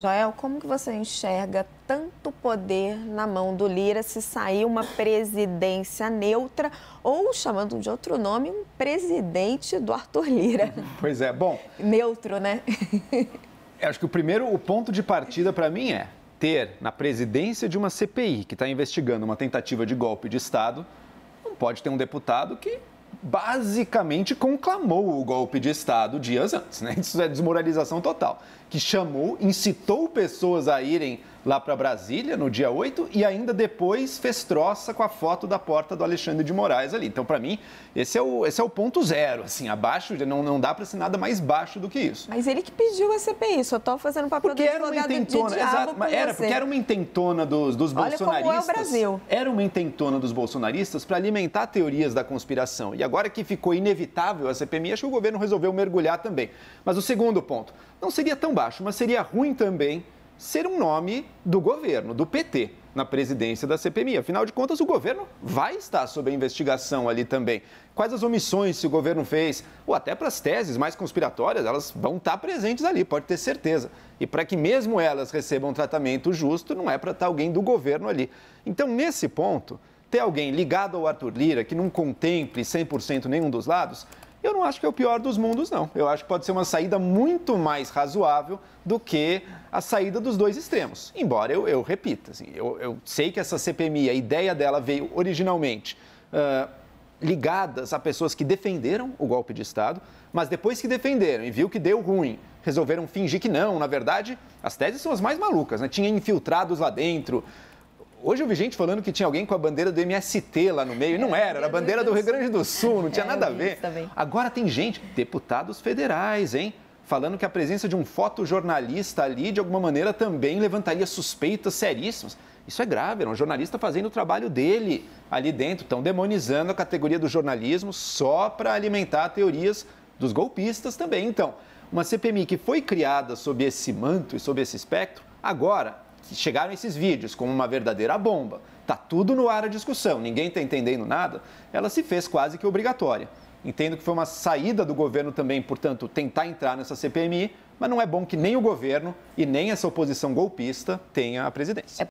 Joel, como que você enxerga tanto poder na mão do Lira se sair uma presidência neutra ou, chamando de outro nome, um presidente do Arthur Lira? Pois é, bom... Neutro, né? acho que o primeiro, o ponto de partida para mim é ter na presidência de uma CPI que está investigando uma tentativa de golpe de Estado, não pode ter um deputado que basicamente conclamou o golpe de Estado dias antes. Né? Isso é desmoralização total. Que chamou, incitou pessoas a irem lá para Brasília no dia 8 e ainda depois fez troça com a foto da porta do Alexandre de Moraes ali. Então, para mim, esse é, o, esse é o ponto zero. Assim, abaixo, não, não dá para ser nada mais baixo do que isso. Mas ele que pediu a CPI, só estou fazendo papel porque do era uma intentona, de exato, era, porque era uma intentona dos, dos Olha bolsonaristas. Como é o Brasil. Era uma intentona dos bolsonaristas para alimentar teorias da conspiração. E agora que ficou inevitável a CPMI, acho que o governo resolveu mergulhar também. Mas o segundo ponto, não seria tão baixo, mas seria ruim também ser um nome do governo, do PT, na presidência da CPMI. Afinal de contas, o governo vai estar sob a investigação ali também. Quais as omissões que o governo fez, ou até para as teses mais conspiratórias, elas vão estar presentes ali, pode ter certeza. E para que mesmo elas recebam tratamento justo, não é para estar alguém do governo ali. Então, nesse ponto, ter alguém ligado ao Arthur Lira que não contemple 100% nenhum dos lados, eu não acho que é o pior dos mundos, não. Eu acho que pode ser uma saída muito mais razoável do que a saída dos dois extremos. Embora eu, eu repita, assim, eu, eu, sei que essa CPMI, a ideia dela veio originalmente uh, ligadas a pessoas que defenderam o golpe de Estado, mas depois que defenderam e viu que deu ruim, resolveram fingir que não. Na verdade, as teses são as mais malucas, né? Tinha infiltrados lá dentro, Hoje eu vi gente falando que tinha alguém com a bandeira do MST lá no meio. E não era, era a bandeira do Rio Grande do Sul, não tinha é, nada a ver. Agora tem gente, deputados federais, hein? Falando que a presença de um fotojornalista ali, de alguma maneira, também levantaria suspeitas seríssimas. Isso é grave, era um jornalista fazendo o trabalho dele ali dentro. Estão demonizando a categoria do jornalismo só para alimentar teorias dos golpistas também. Então, uma CPMI que foi criada sob esse manto e sob esse espectro, agora chegaram esses vídeos como uma verdadeira bomba, tá tudo no ar a discussão, ninguém está entendendo nada, ela se fez quase que obrigatória. Entendo que foi uma saída do governo também, portanto, tentar entrar nessa CPMI, mas não é bom que nem o governo e nem essa oposição golpista tenha a presidência. É